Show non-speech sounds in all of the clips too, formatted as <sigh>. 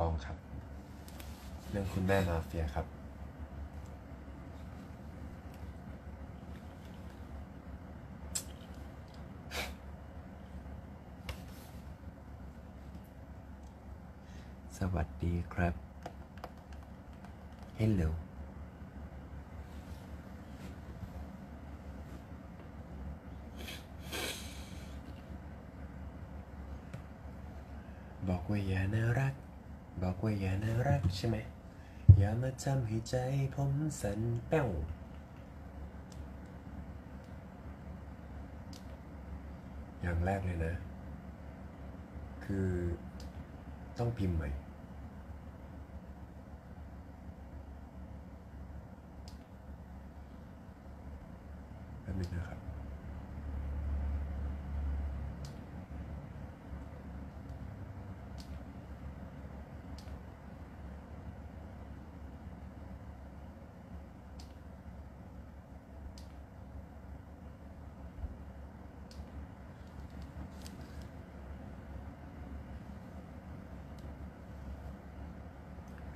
ฟ้องครับ เรื่องคุณแม่มาเฟียครับ สวัสดีครับ Hello บอกว่าอย่าน่ารักบอก ว่าอย่าน่ารักใช่ไหมอย่ามาทำให้ใจผมสั่นแป้วอย่างแรกเลยนะ คือต้องพิมพ์ใหม่ แป๊บนึงนะครับ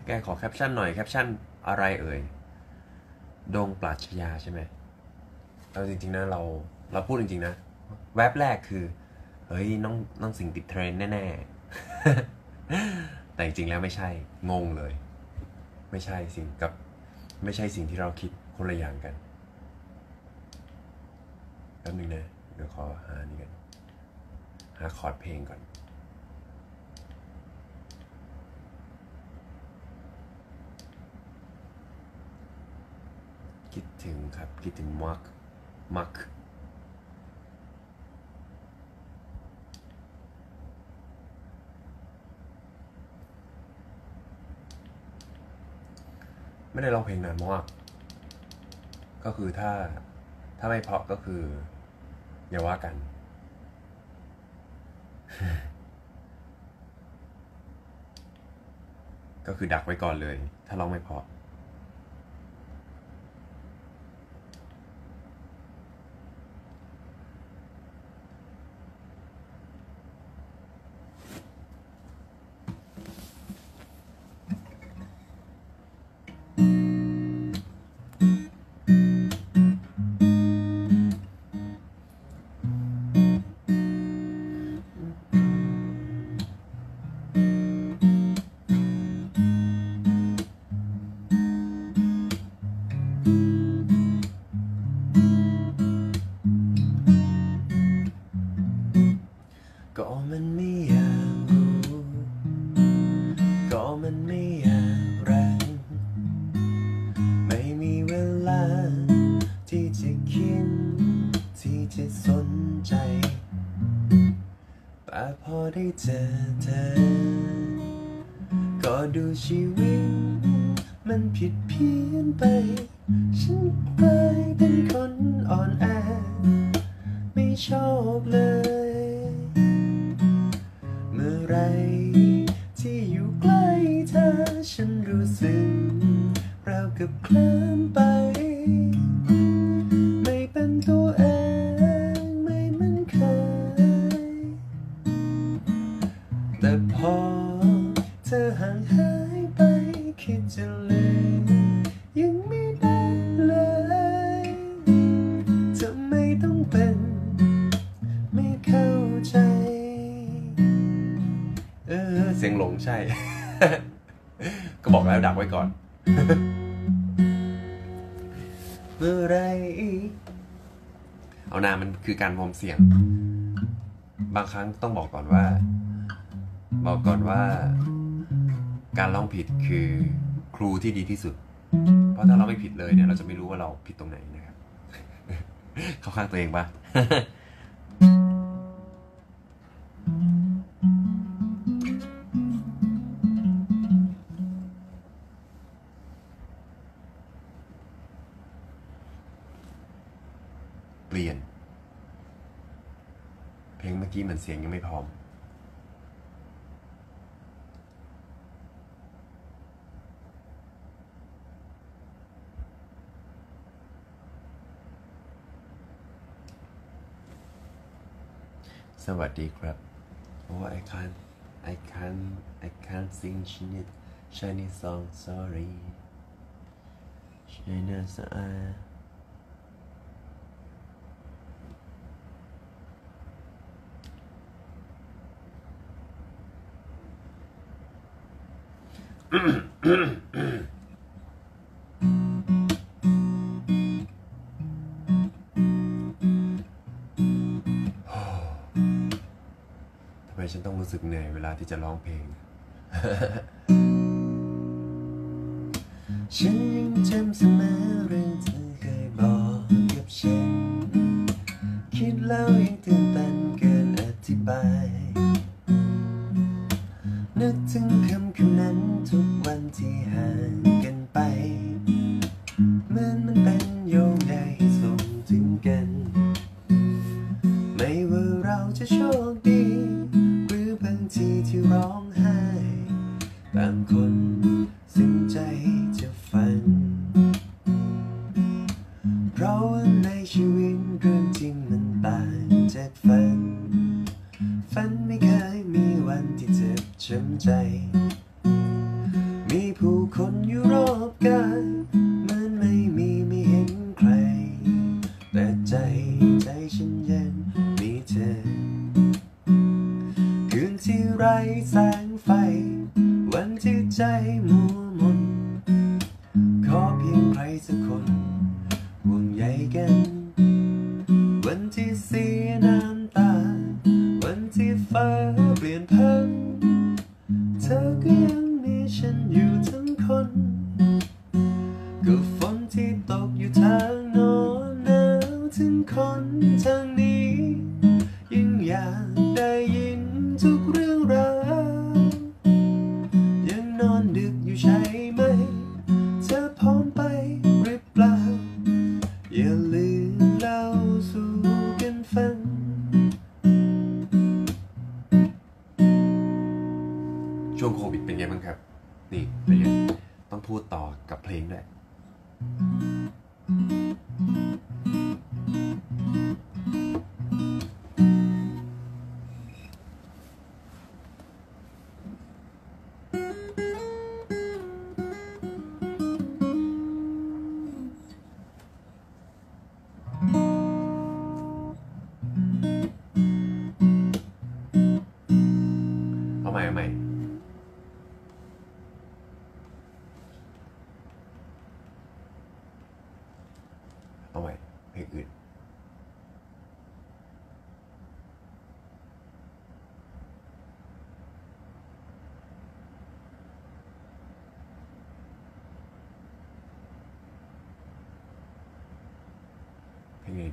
แก ขอแคปชั่นหน่อยแคปชั่นอะไรเอ่ยดงปราชญาใช่ไหมเอาจริงๆนะเราเราพูดจริงๆนะ แว็บแรกคือเฮ้ยน้องน้องสิ่งติดเทรนด์แน่ๆ แต่จริงๆแล้วไม่ใช่ งงเลย ไม่ใช่สิ่งกับ ไม่ใช่สิ่งที่เราคิดคนละอย่างกันแป๊บนึงนะ เดี๋ยวขอหานี่กัน หาคอร์ดเพลงก่อน ถึงครับ คิดถึงมักมักไม่ได้ร้องเพลงนานมากก็คือถ้าถ้าไม่เพราะก็คือ อย่าว่ากัน ก็คือดักไว้ก่อนเลย ถ้าร้องไม่เพราะ จะสนใจ แต่พอได้เจอเธอ ก็ดูชีวิต มันผิดเพี้ยนไป ฉันกลายเป็นคนอ่อนแอ ไม่ชอบเลย เมื่อไรที่อยู่ใกล้เธอ ฉันรู้สึกเรากับเคลิ้ เสียง บางครั้งต้องบอกก่อนว่า บอกก่อนว่า การร้องผิดคือครูที่ดีที่สุด เพราะถ้าเราไม่ผิดเลยเนี่ยเราจะไม่รู้ว่าเราผิดตรงไหนนะครับ เข้าข้างตัวเองปะ ลงเมื่อกี้เหมือนเสียงยังไม่พร้อม สวัสดีครับโอ้ I can't I can't I can't sing shiny shiny song sorry shiny song ทำไมฉันต้องรู้สึกเหนื่อยเวลาที่จะร้องเพลง ไม่เคยมีวันที่เจ็บช้ำใจ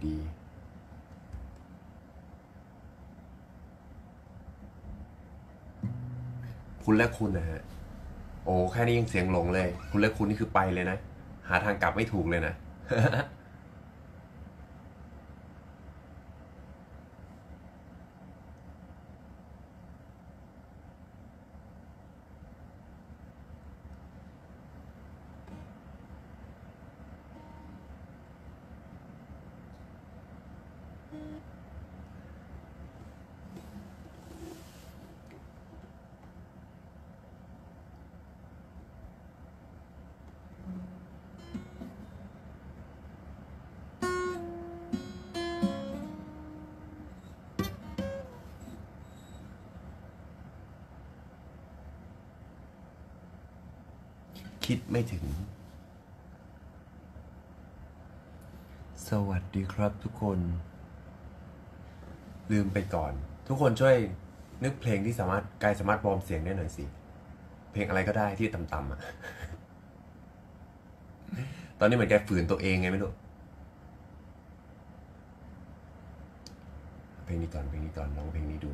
ดี คุณและคุณนะฮะ โอ้ แค่นี้ยังเสียงหลงเลย คุณและคุณนี่คือไปเลยนะ หาทางกลับไม่ถูกเลยนะ ไม่ถึง สวัสดีครับทุกคน ลืมไปก่อน ทุกคนช่วยนึกเพลงที่สามารถกายสามารถวอร์มเสียงได้หน่อยสิ เพลงอะไรก็ได้ที่ต่ำๆอะ ตอนนี้เหมือนแกฝืนตัวเองไงไม่รู้เพลงนี้ก่อนเพลงนี้ก่อนลองเพลงนี้ดู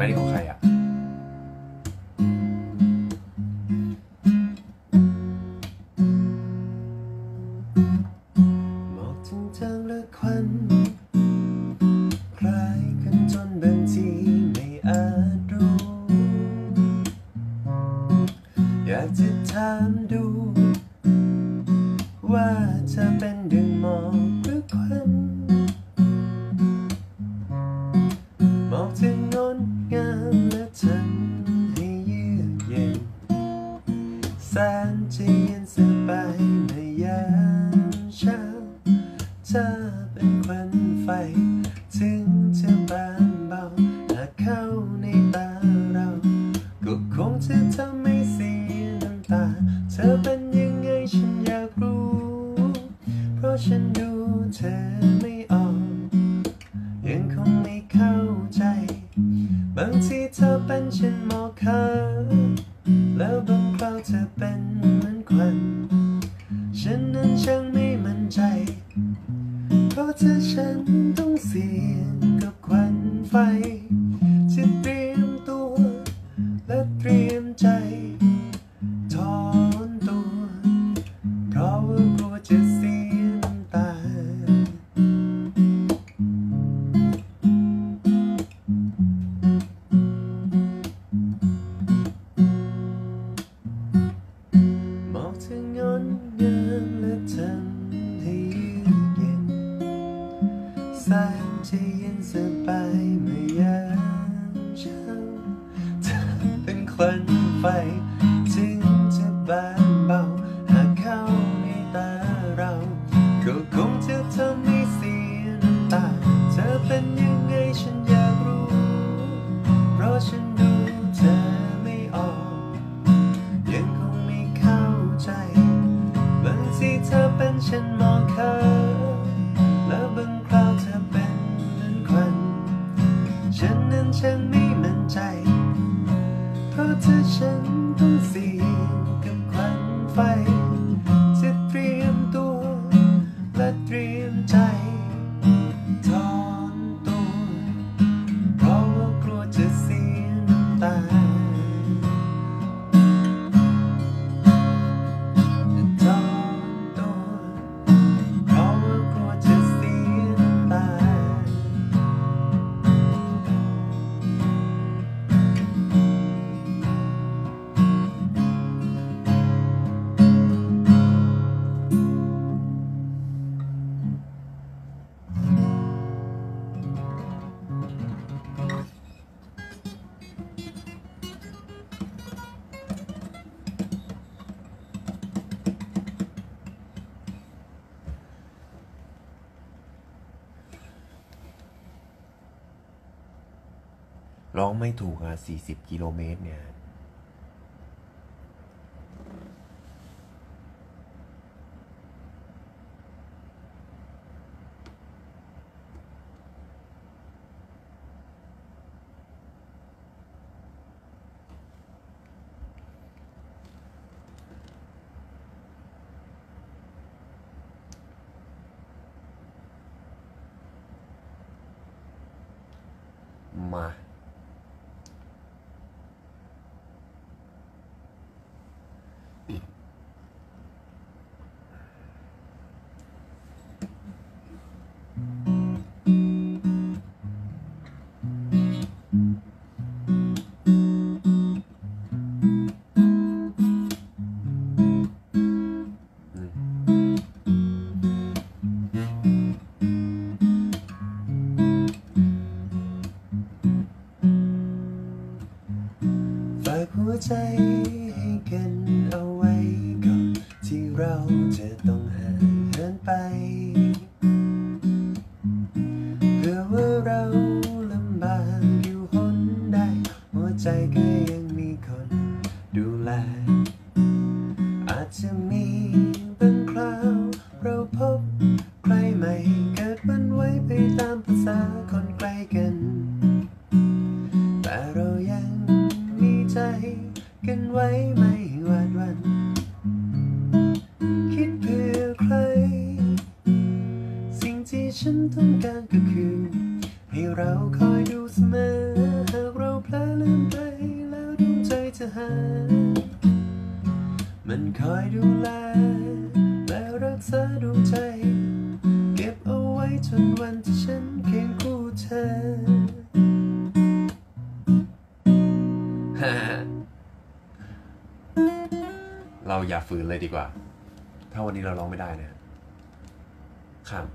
Lagi buka. ไม่ถูกอะสี่สิบกิโลเมตรเนี่ยมา เก็บเอาไว้จนวันที่ฉันเคียงคู่เธอเราอย่าฝืนเลยดีกว่า ถ้าวันนี้เราร้องไม่ได้เนะ ข้าม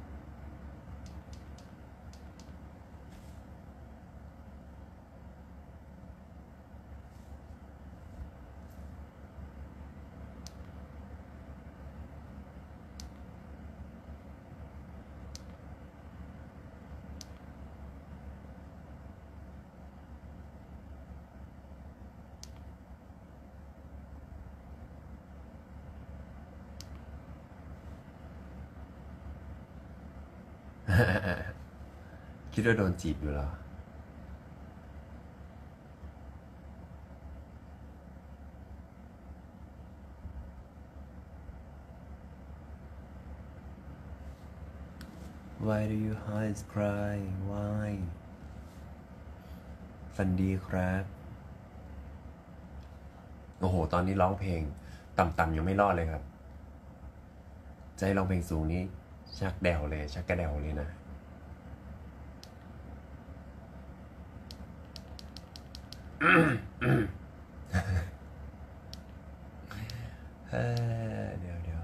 คิดว่าโดนจีบอยู่เหรอ Why do you eyes cry Why ฝันดีครับ โอ้โห ตอนนี้ร้องเพลง ต่ำๆยังไม่รอดเลยครับใจะให้ร้องเพลงสูงนี้ ชักแดวเลย ชักกระแดวเลยนะ เดี๋ยวเดี๋ยว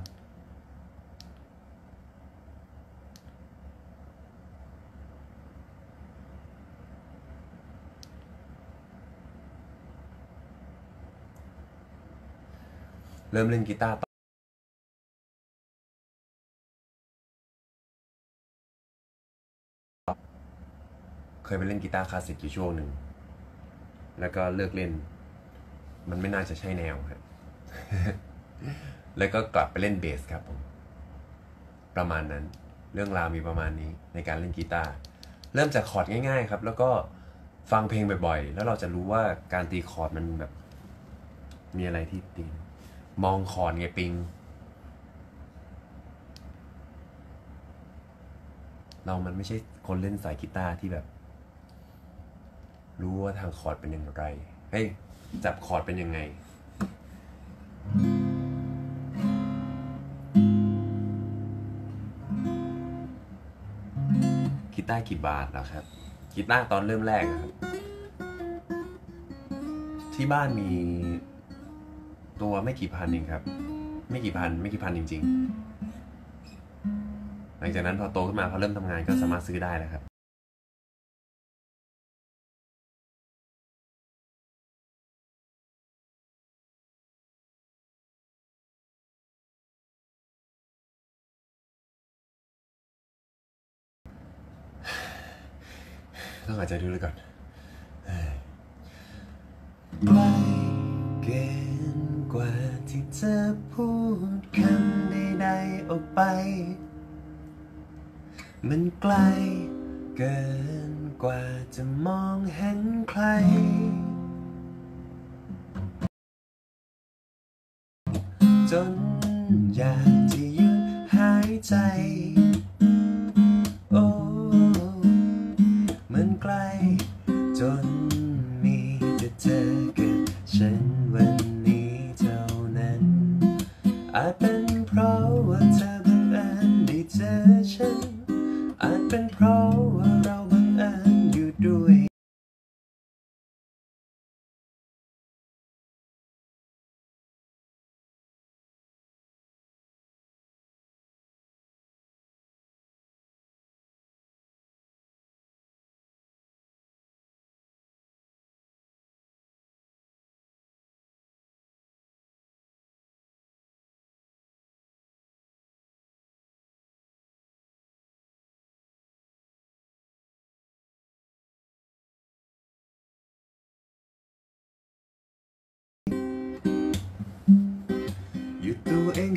เริ่มเล่นกีตาร์ต่อเคยไปเล่นกีตาร์คลาสสิกอยู่ช่วงหนึ่ง แล้วก็เลิกเล่น มันไม่น่าจะใช่แนวครับ แล้วก็กลับไปเล่นเบสครับผม ประมาณนั้น เรื่องราวมีประมาณนี้ในการเล่นกีตาร์ เริ่มจากคอร์ดง่ายๆ ครับ แล้วก็ฟังเพลงบ่อย ๆ แล้วเราจะรู้ว่าการตีคอร์ดมันแบบ มีอะไรที่ตี มองคอร์ดไงปิง เรามันไม่ใช่คนเล่นสายกีตาร์ที่แบบ รู้ว่าทางคอร์ดเป็นอย่างไรเฮ้ยจับคอร์ดเป็นยังไง กีตาร์กี่บาทแล้วครับ กีตาร์ตอนเริ่มแรกครับ ที่บ้านมีตัวไม่กี่พันเองครับ ไม่กี่พันไม่กี่พันจริง ๆ หลังจากนั้นพอโตขึ้นมาพอเริ่มทำงานก็สามารถซื้อได้แล้วครับ ใจดูเลยก่อนไกลเกินกว่าที่จะพูดคำใดๆออกไป มันไกลเกินกว่าจะมองเห็นใครจนอยากจะหยุดหายใจ มันไกล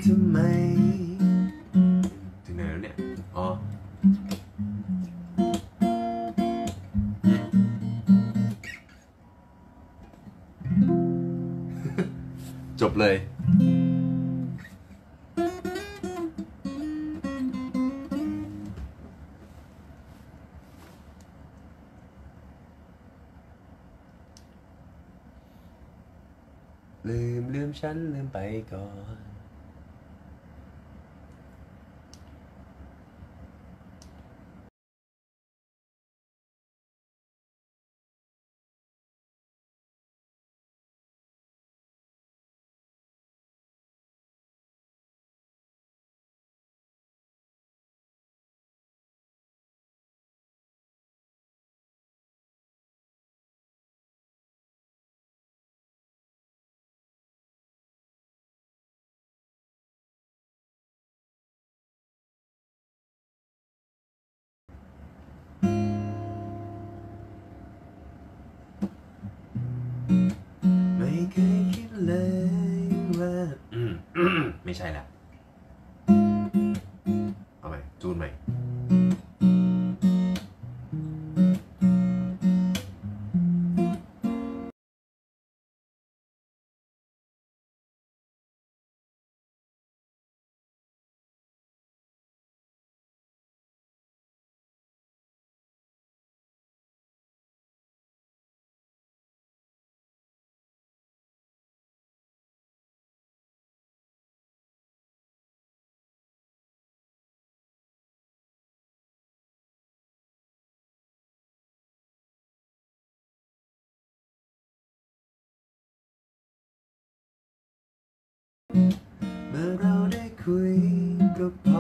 ทำไม ถึงไหนแล้วเนี่ย อ๋อ จบเลย ลืมลืมฉันลืมไปก่อน ไม่ใช่แล้วเอาใหม่จูนใหม่ เมื่อเราได้คุยกับ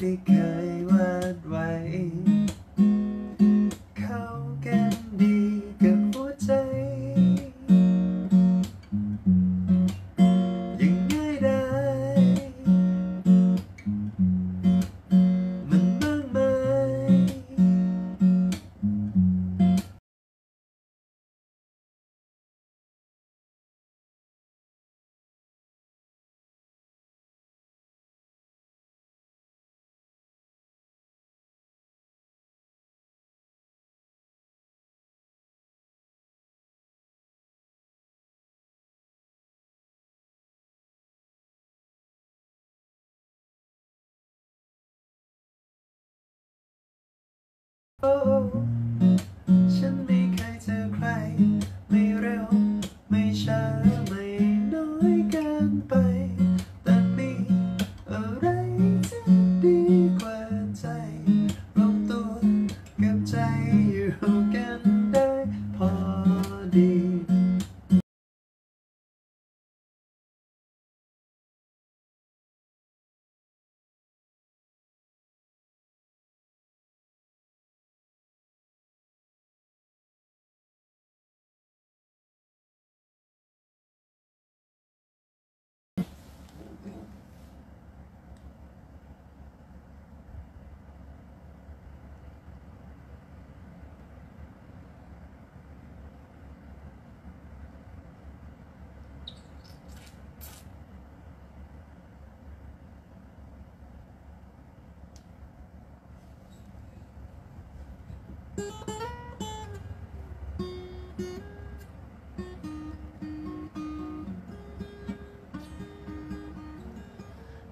离开我 oh.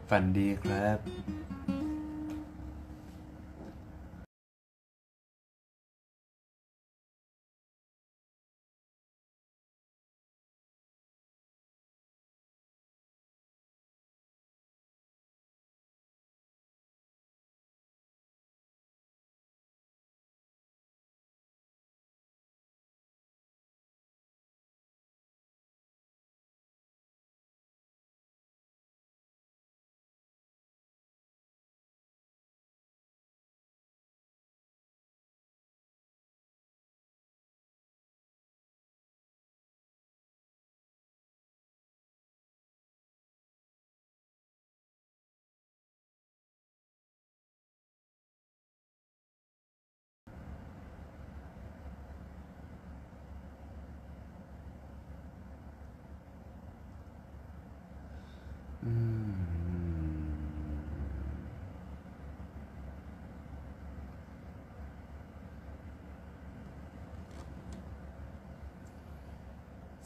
ฝันดีครับ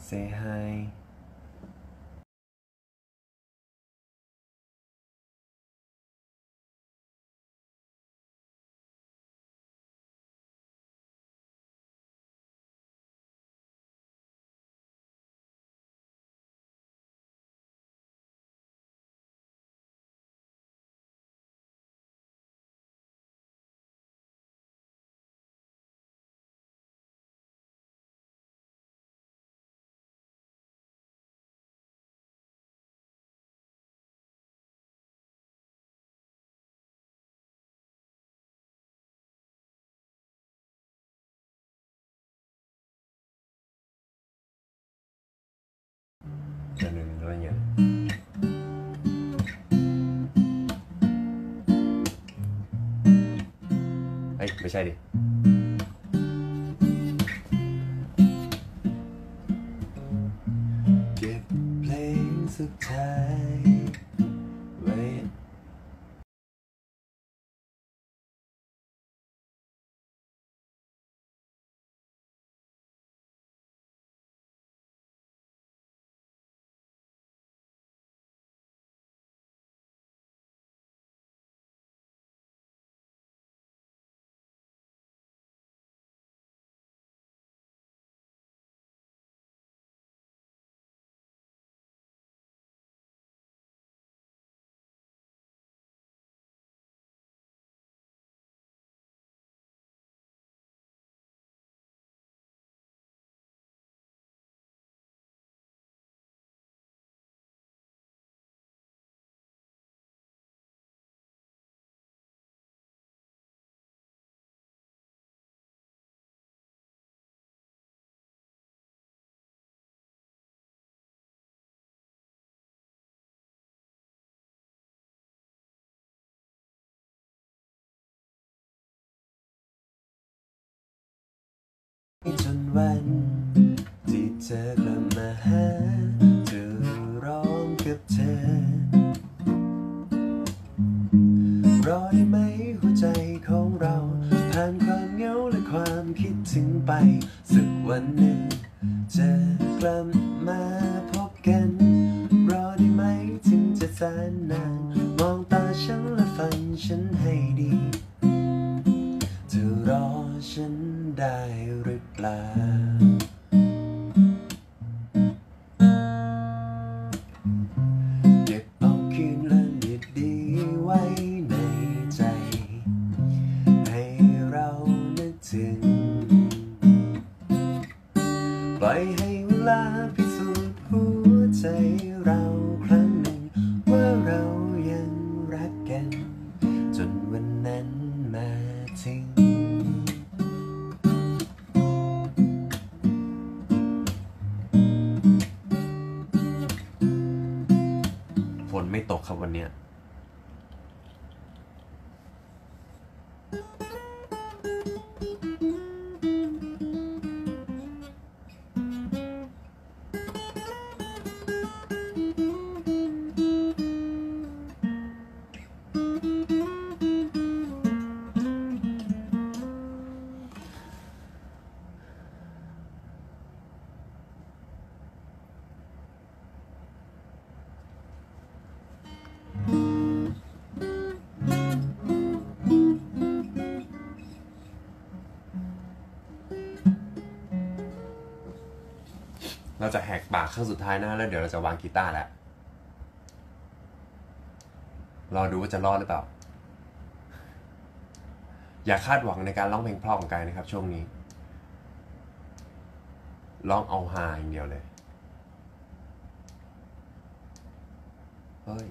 C2 ตัวหนึ่งอะไรเงี้ยเฮ้ยไม่ใช่ดิเก็บเพลงสุดท้าย วันที่เธอกลับมาหาจะร้องกับเธอ รอได้ไหมหัวใจของเรา ผ่านความเหงาและความคิดถึงไป สักวันหนึ่งจะกลับมาพบกัน รอได้ไหมถึงจะแสนนาน มองตาฉันและฟังฉัน รั้งสุดท้ายนะแล้วเดี๋ยวเราจะวางกีตาร์แล้วรอดูว่าจะรอดหรือเปล่า อย่าคาดหวังในการร้องเพลงเพราะของกายนะครับ ช่วงนี้ร้องเอาฮาอย่างเดียวเลยเฮ้ย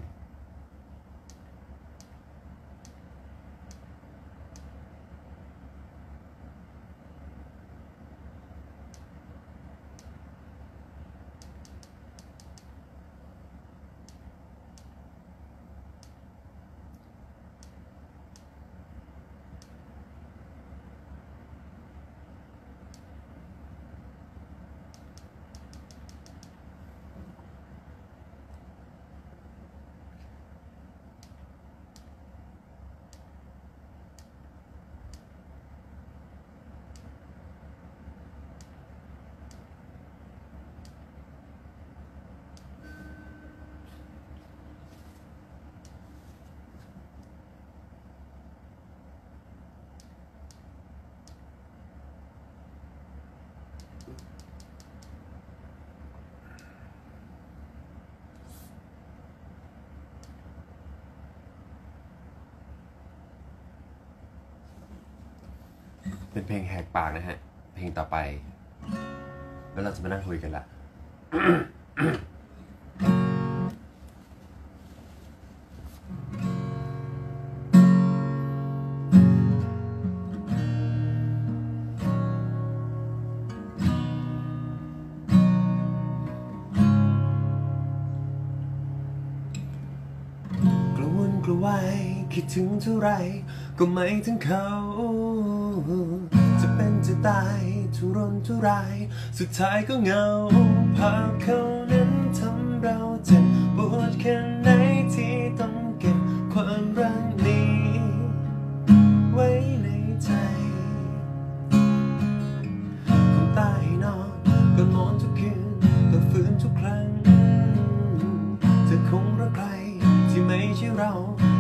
ลงแหกปากนะฮะ เพลงต่อไป แล้วเราจะมานั่งคุยกันละกระวนกระวายคิดถึงเท่าไรก็ไม่ถึงเขา จะตายทุรนทุราย สุดท้ายก็เหงาภาพเขานั้นทำเราเจ็บปวดแค่ไหนที่ต้องเก็บความรักนี้ ไว้ในใจคงตายนอนก็นอนทุกคืนก็ฟื้นทุกครั้งเธอคงรักใครที่ไม่ใช่เรา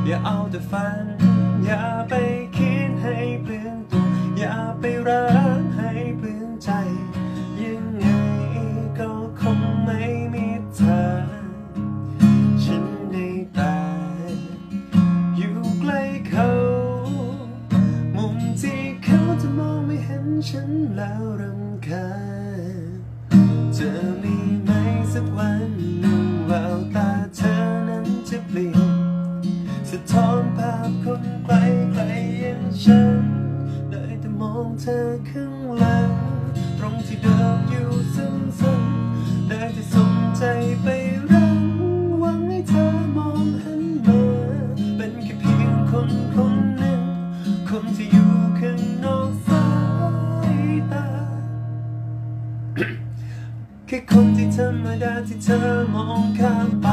อย่าเอาแต่ฝันอย่าไป แค่คนที่ธรรมดาที่เธอมองข้ามไป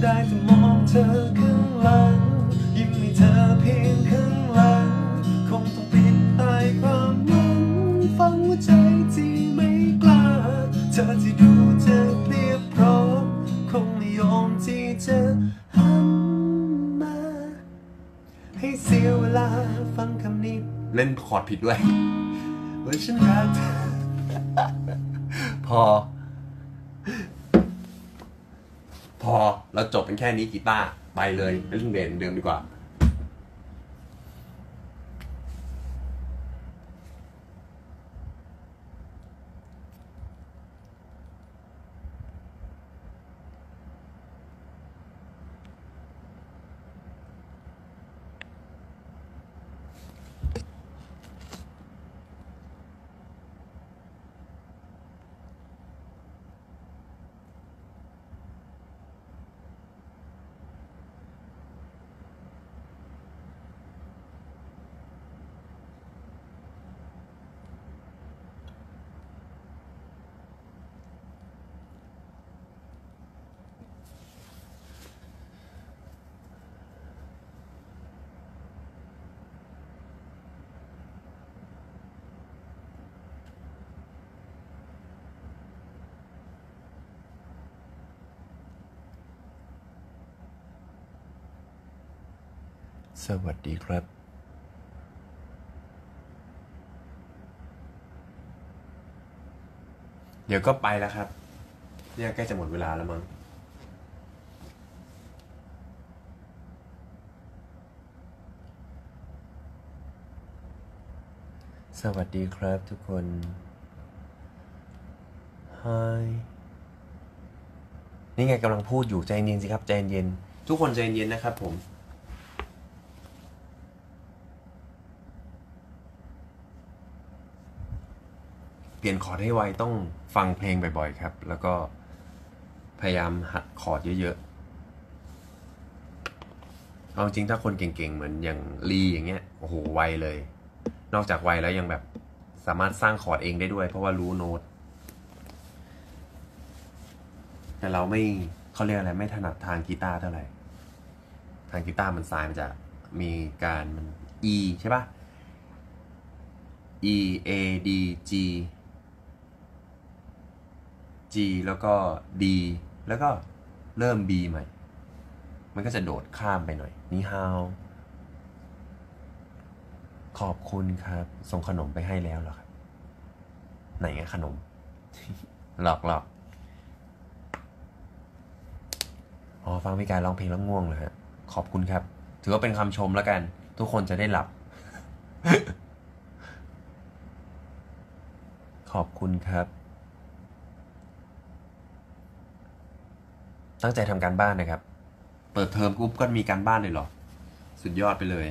ได้แต่มองเธอข้างหลัง ยิ้มให้เธอเพียงข้างหลัง คงต้องปิดตายความหวังฟังหัวใจที่ไม่กล้า เธอที่ดูจะเรียบพร้อม คงไม่ยอมที่จะหันมา ให้เสียเวลาฟังคำนี้ เล่นคอร์ดผิดด้วยว่าฉันรักเธอ พอ พอเราจบเป็นแค่นี้กีตาร์ไปเลยไปเรื่องเด่นเดิมดีกว่า สวัสดีครับเดี๋ยวก็ไปแล้วครับ เนี่ยใกล้จะหมดเวลาแล้วมั้ง สวัสดีครับทุกคน Hi นี่ไงกำลังพูดอยู่ใจเย็นสิครับ ใจเย็น ทุกคนใจเย็นนะครับผม เปลี่ยนคอร์ดให้ไวต้องฟังเพลงบ่อยๆครับ แล้วก็พยายามหัดคอร์ดเยอะๆเอาจริงถ้าคนเก่งๆ เหมือนอย่างลีอย่างเงี้ยโอ้โหไวเลย นอกจากไวแล้วยังแบบสามารถสร้างคอร์ดเองได้ด้วย เพราะว่ารู้โน้ตแต่เราไม่เขาเรียกอะไรไม่ถนัดทางกีตาร์เท่าไหร่ ทางกีตาร์มันสายมันจะมีการมัน E ใช่ปะ E A D G G แล้วก็ D แล้วก็เริ่ม B ใหม่ มันก็จะโดดข้ามไปหน่อย นี่ฮาว ขอบคุณครับ ส่งขนมไปให้แล้วเหรอครับ ไหนไงขนม หลอกหลอกอ๋อฟังพี่กายร้องเพลงแล้วง่วงเลยฮะ ขอบคุณครับ ถือว่าเป็นคำชมแล้วกัน ทุกคนจะได้หลับ ขอบคุณครับ ตั้งใจทำการบ้านนะครับ เปิดเทอมปุ๊บก็มีการบ้านเลยเหรอ สุดยอดไปเลย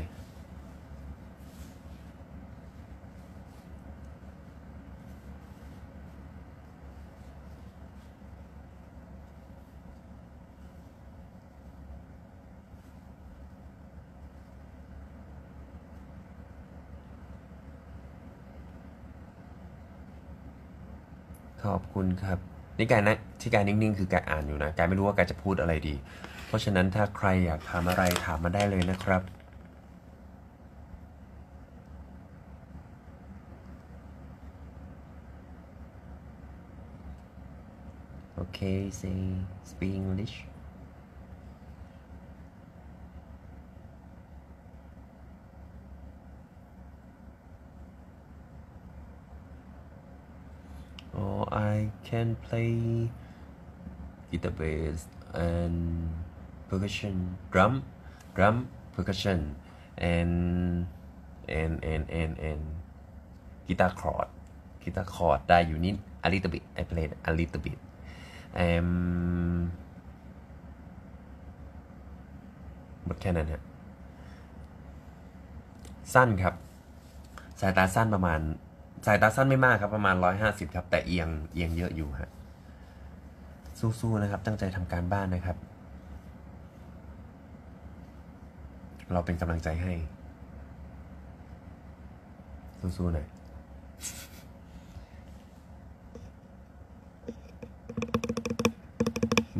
ขอบคุณครับ นี่กายนะที่กายนิ่งๆ คือกายอ่านอยู่นะ กายไม่รู้ว่ากายจะพูดอะไรดี เพราะฉะนั้นถ้าใครอยากถามอะไรถามมาได้เลยนะครับโอเค say speak English Oh, I can play guitar bass and percussion, drum, drum, percussion, and and and and and guitar chord, guitar chord ได้อยู่นิด a little bit I played a little bit um หมดแค่นั้นฮะสั้นครับ สายตาสั้นประมาณ สายตาสั้นไม่มากครับประมาณร้อยห้าสิบครับ แต่เอียงเอียงเยอะอยู่ฮะสู้ๆนะครับ ตั้งใจทำการบ้านนะครับ เราเป็นกำลังใจให้ สู้ๆหน่อย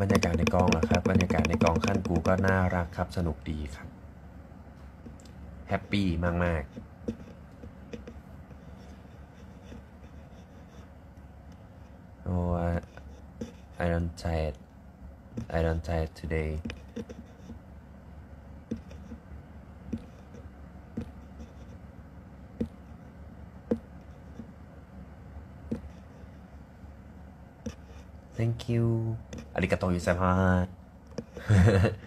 บรรยากาศในกองเหรอครับ บรรยากาศในกองขั้นกูก็น่ารักครับ สนุกดีครับ แฮปปี้มาก ๆ don't tired. I don't tired today. Thank you. ありがとうございます。 <laughs>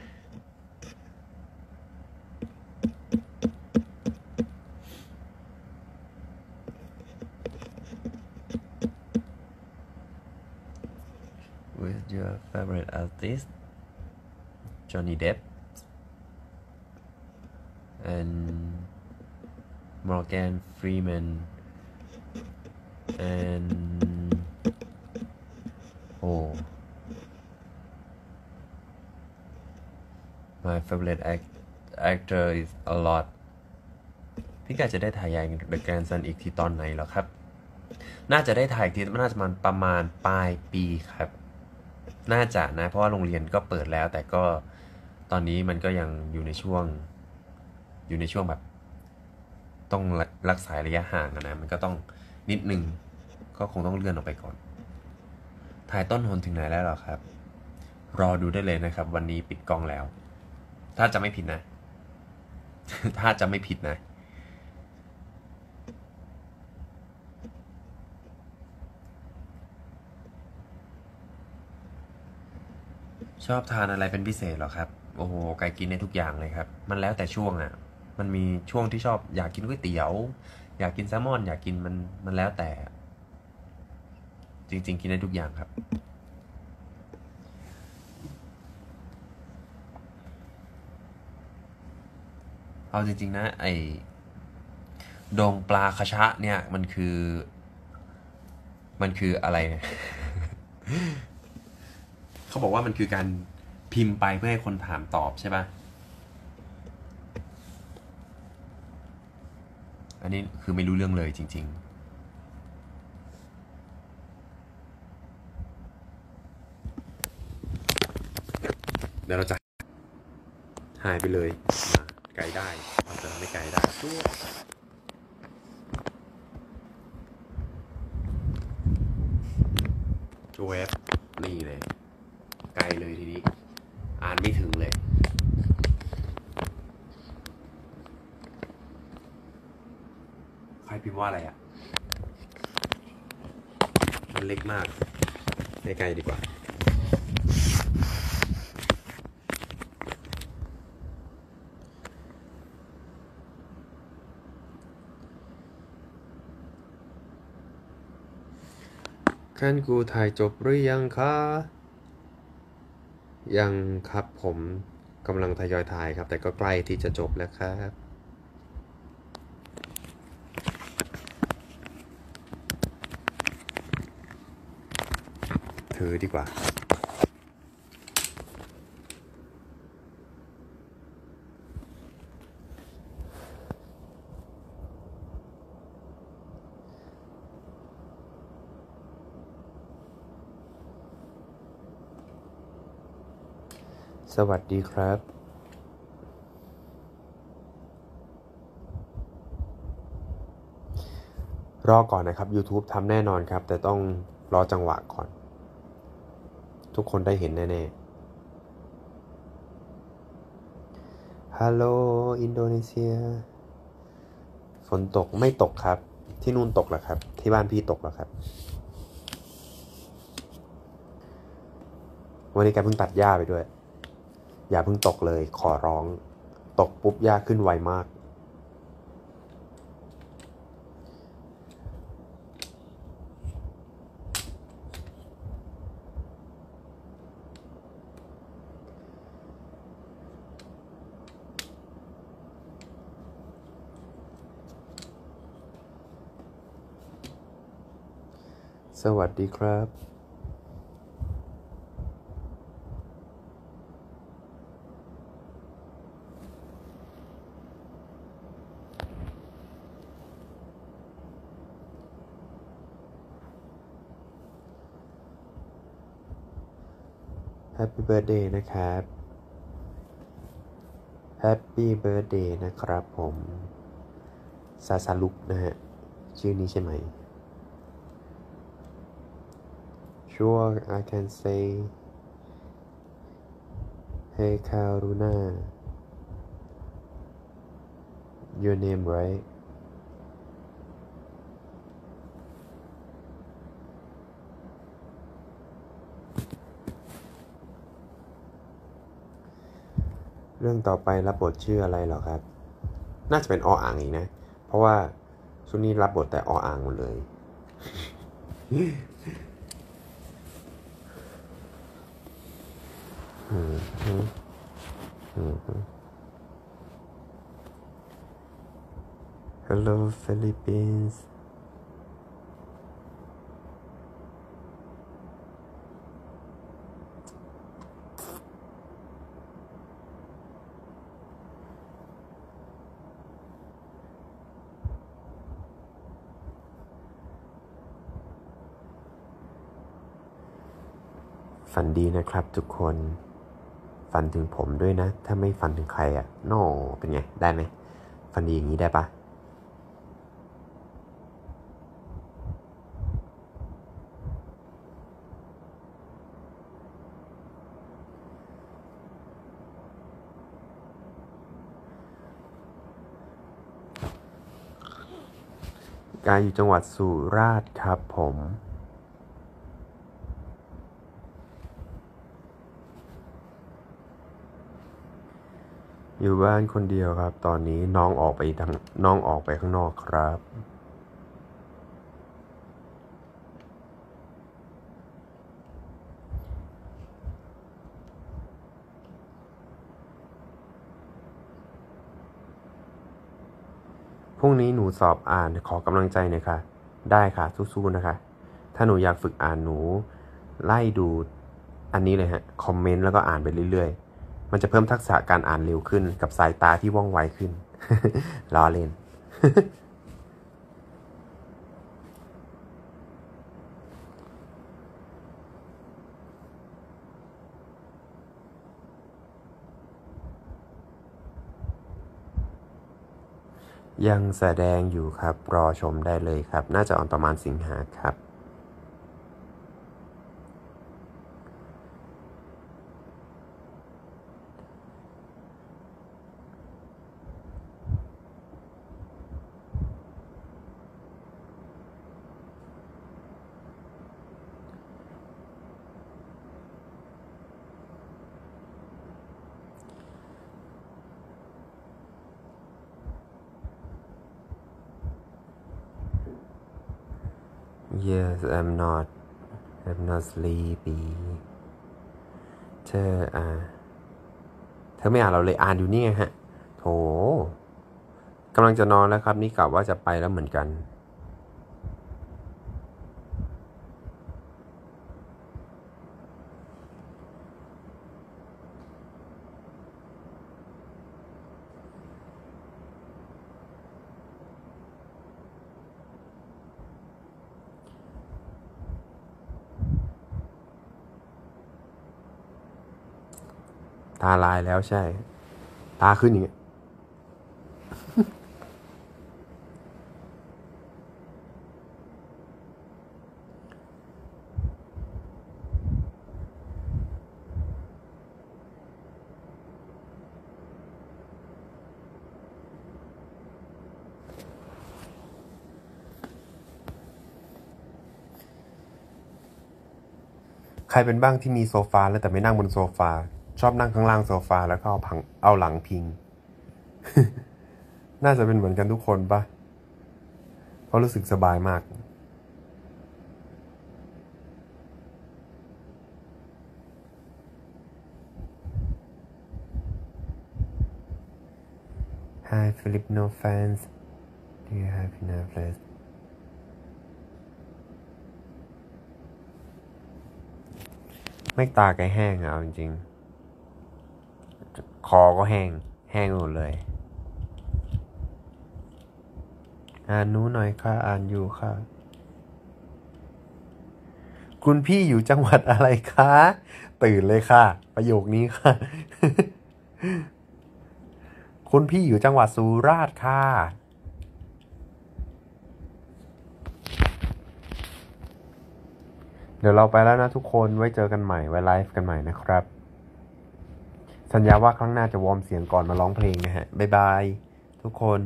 artist, Johnny Depp and Morgan Freeman and oh my favorite act actor is a lot พี่กาจะได้ถ่ายยัง The Grandson อีกทีตอนไหนหรอครับ น่าจะได้ถ่ายอีกทีน่าจะมันประมาณปลายปีครับ น่าจะนะ เพราะว่าโรงเรียนก็เปิดแล้ว แต่ก็ตอนนี้มันก็ยังอยู่ในช่วง อยู่ในช่วงแบบ ต้องรักษาระยะห่างนะ มันก็ต้องนิดนึง ก็คงต้องเลื่อนออกไปก่อน ถ่ายต้นหนถึงไหนแล้วหรอครับ รอดูได้เลยนะครับ วันนี้ปิดกล้องแล้ว ถ้าจะไม่ผิดนะ ถ้าจะไม่ผิดนะ ชอบทานอะไรเป็นพิเศษหรอครับ โอ้โห ไก่กินในทุกอย่างเลยครับ มันแล้วแต่ช่วงอะ่ะ มันมีช่วงที่ชอบอยากกินก๋วยเตี๋ยว อยากกินแซลมอน อยากกินมัน มันแล้วแต่ จริง ๆ กินได้ทุกอย่างครับ เอาจริง ๆ นะ ไอดงปลาคชะเนี่ย มันคือ มันคืออะไรเนี่ย เขาบอกว่ามันคือการพิมพ์ไปเพื่อให้คนถามตอบใช่ปะอันนี้คือไม่รู้เรื่องเลยจริงๆเดี๋ยวเราจะหายไปเลยมาไกลได้เราจะไม่ไกลได้ตัวตัวเวฟนี่เลย กลเลยทีนี้ อ่านไม่ถึงเลย ใครพิมพ์ว่าอะไรอะ มันเล็กมากไกลๆดีกว่าขั้นกูถ่ายจบหรือยังคะ ยังครับผมกำลังทยอยถ่ายครับ แต่ก็ใกล้ที่จะจบแล้วครับถือดีกว่า ส วัสดีครับรอก่อนนะครับ YouTube ทำแน่นอนครับ แต่ต้องรอจังหวะก่อน ทุกคนได้เห็นแน่ๆ ฮัลโหล อินโดนีเซีย ฝนตกไม่ตกครับ ที่นู่นตกแล้วครับ ที่บ้านพี่ตกแล้วครับ วันนี้แกเพิ่งตัดหญ้าไปด้วย อย่าเพิ่งตกเลยขอร้อง ตกปุ๊บหญ้าขึ้นไวมาก สวัสดีครับ Happy Birthday นะครับ Happy Birthday นะครับผมซาซาลุกนะฮะ ชื่อนี้ใช่ไหม Sure I can say Hey Karuna Your name right เรื่องต่อไปรับบทชื่ออะไรหรอครับ น่าจะเป็นออ่างอีกนะ เพราะว่าช่วงนี้รับบทแต่ออ่างหมดเลย อืมฮึอืมฮึ Hello Philippines ฝันดีนะครับทุกคน ฝันถึงผมด้วยนะ ถ้าไม่ฝันถึงใครอะ่ะโน่เป็นไง ได้ไหม ฝันดีอย่างนี้ได้ปะการอยู่จังหวัดสุราษฎร์ครับผม อยู่บ้านคนเดียวครับ ตอนนี้น้องออกไปทางน้องออกไปข้างนอกครับ พรุ่งนี้หนูสอบอ่านขอกำลังใจหน่อยค่ะ ได้ค่ะสู้ๆนะคะ ถ้าหนูอยากฝึกอ่านหนู ไล่ดูอันนี้เลยฮะ คอมเมนต์แล้วก็อ่านไปเรื่อยๆ มันจะเพิ่มทักษะการอ่านเร็วขึ้น กับสายตาที่ว่องไวขึ้นล้อเล่นยังแสดงอยู่ครับ รอชมได้เลยครับ น่าจะออนประมาณสิงหาครับ Yes I'm not I'm not sleepy เธออ่าเธอไม่อ่านเราเลยอ่านอยู่นี่ไงฮะ โถกำลังจะนอนแล้วครับ นี่กะว่าจะไปแล้วเหมือนกัน ตาลายแล้วใช่ ตาขึ้นอย่างเงี้ยใครเป็นบ้างที่มีโซฟาแล้วแต่ไม่นั่งบนโซฟา ชอบนั่งข้างล่างโซฟาแล้วก็เอาพังเอาหลังพิง น่าจะเป็นเหมือนกันทุกคนปะเพราะรู้สึกสบายมาก Hi Philip no fans Do you have enough rest ไม่ตาแกแห้งอะเอาจริงๆ คอก็แห้ง แห้งหมดเลย อ่านนู้หน่อยค่ะ อ่านอยู่ค่ะ คุณพี่อยู่จังหวัดอะไรคะ ตื่นเลยค่ะ ประโยคนี้ค่ะ คุณพี่อยู่จังหวัดสุราษฎร์ค่ะเดี๋ยวเราไปแล้วนะทุกคน ไว้เจอกันใหม่ ไว้ไลฟ์กันใหม่นะครับ สัญญาว่าครั้งหน้าจะวอร์มเสียงก่อนมาร้องเพลงนะฮะ บ๊ายบาย ทุกคน